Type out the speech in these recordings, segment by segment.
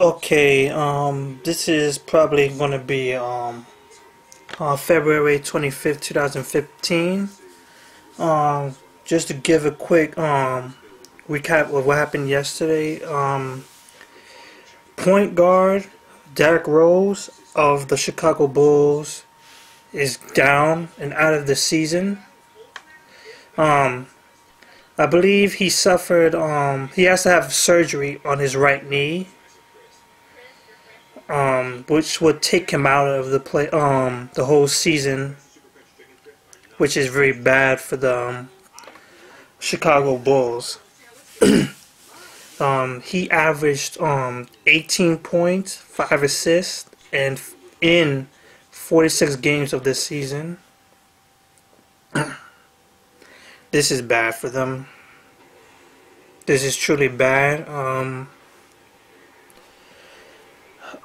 Okay, um, this is probably going to be um, uh, February 25th, 2015. Um, just to give a quick um, recap of what happened yesterday. Um, point guard Derrick Rose of the Chicago Bulls is down and out of the season. Um, I believe he suffered. Um, he has to have surgery on his right knee, um, which would take him out of the play. Um, the whole season, which is very bad for the um, Chicago Bulls. um, he averaged um 18 points, five assists, and in 46 games of this season. this is bad for them. This is truly bad. Um,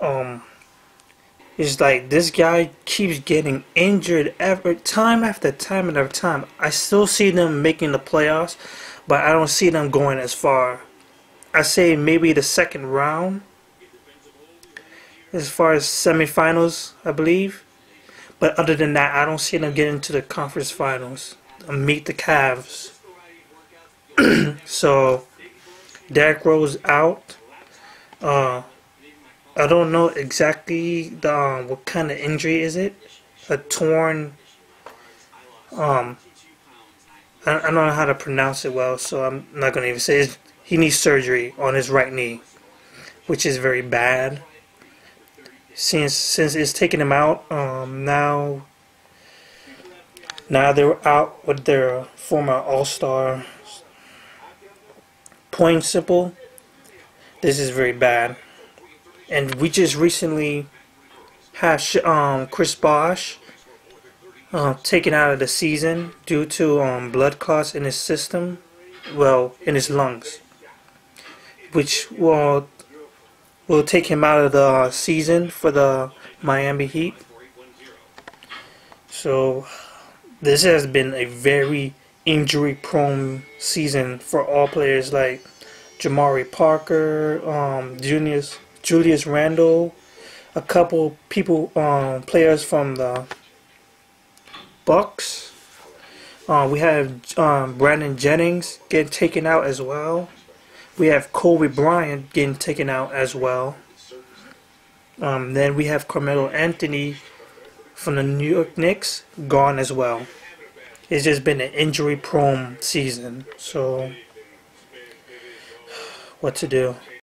um, it's like this guy keeps getting injured every time after time and every time. I still see them making the playoffs, but I don't see them going as far. I say maybe the second round, as far as semifinals, I believe. But other than that, I don't see them getting to the conference finals meet the Cavs. so, Derrick Rose out. Uh, I don't know exactly the um, what kind of injury is it. A torn. Um, I, I don't know how to pronounce it well, so I'm not gonna even say it. He needs surgery on his right knee, which is very bad. Since since it's taking him out, um, now now they're out with their former All-Star point simple. This is very bad. And we just recently had um, Chris Bosh uh, taken out of the season due to um, blood clots in his system, well, in his lungs, which will will take him out of the season for the Miami Heat. So this has been a very injury prone season for all players like Jabari Parker, um, Julius, Julius Randle, a couple people, um, players from the Bucks. Uh, we have um, Brandon Jennings getting taken out as well. We have Kobe Bryant getting taken out as well. Um, then we have Carmelo Anthony from the New York Knicks gone as well. It's just been an injury prone season, so what to do?